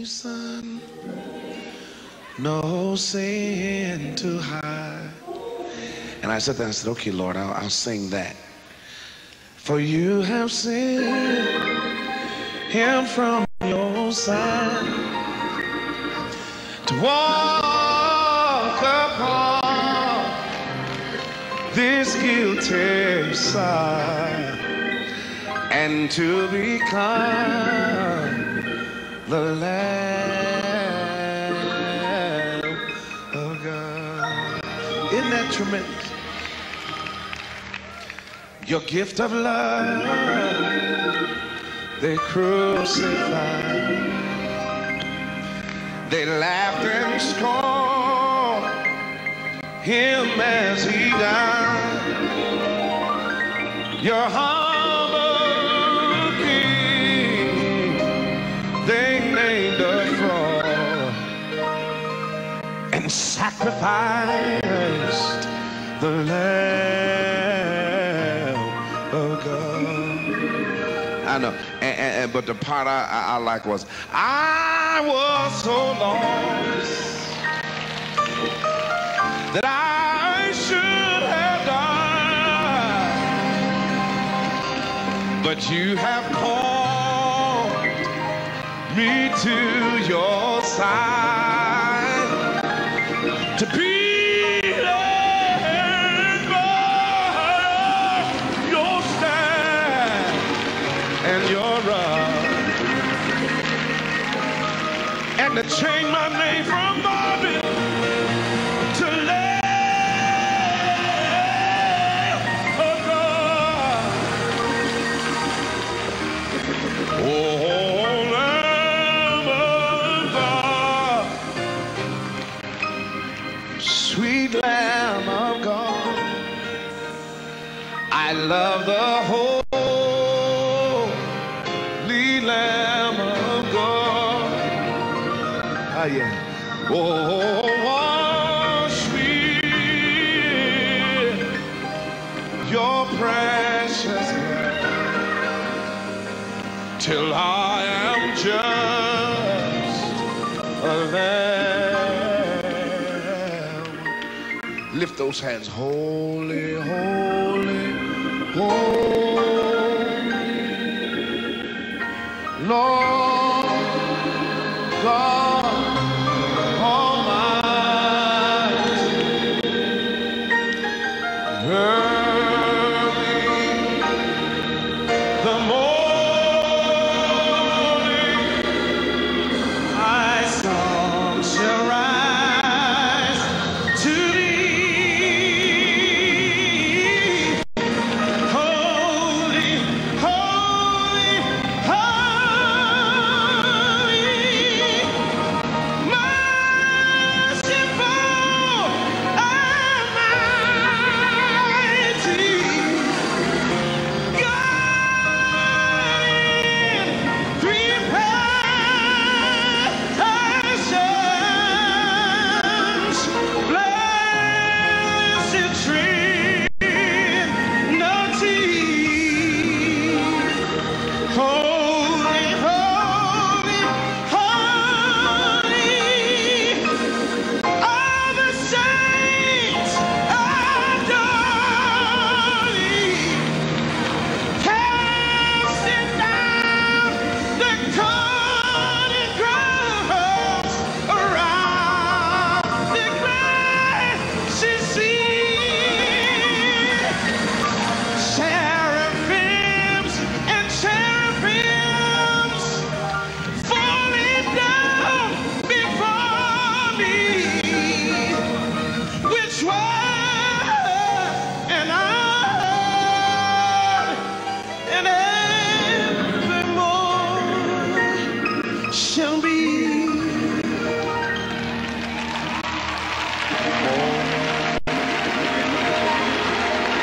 reason, no sin to hide. And I said that, I said, okay, Lord, I'll, I'll sing that. For you have sent him from your side to walk upon this guilty side and to become the Lamb of God. Isn't that tremendous? Your gift of love, they crucified. They laughed and scorned him as he died. Your humble sacrificed the Lamb of God. I know, and, and- but the part I, I, I like was, I was so lost that I should have died. But you have called me to your side to be led by your stand and your rod and to change my name from Lamb of God, I love the holy Lamb of God. Ah, yeah. Oh, wash me your precious till I am just a lamb. Lift those hands, holy, holy, holy, Lord God Almighty. Early the morning,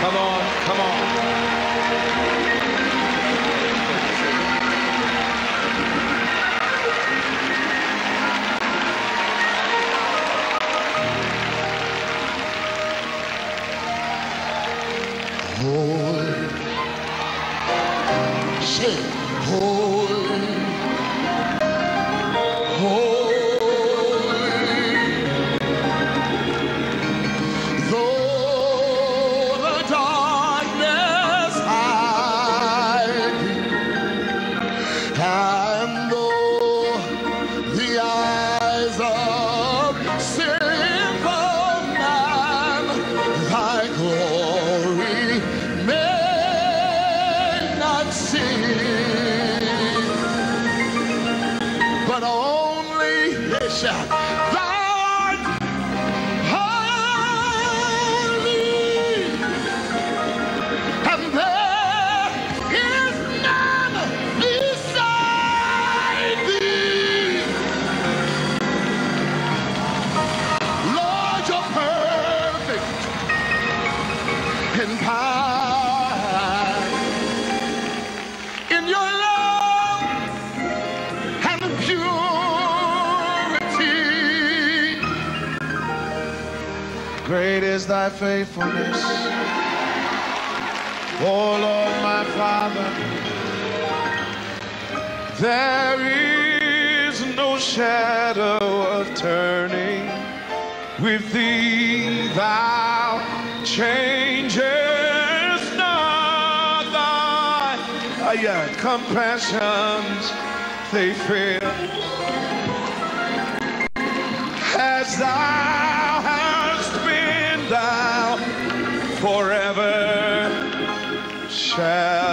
Come on, come on. Holy, only Great is thy faithfulness, O Lord my Father. There is no shadow of turning with thee, thou changest not thy uh, yeah, compassions, they fail. Shall